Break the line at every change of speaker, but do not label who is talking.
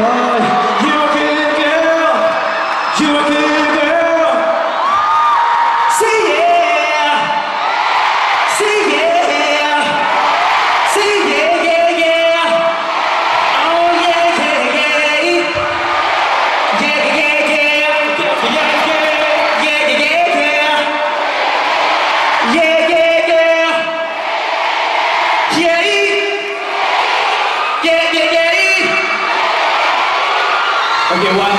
와. Okay, what?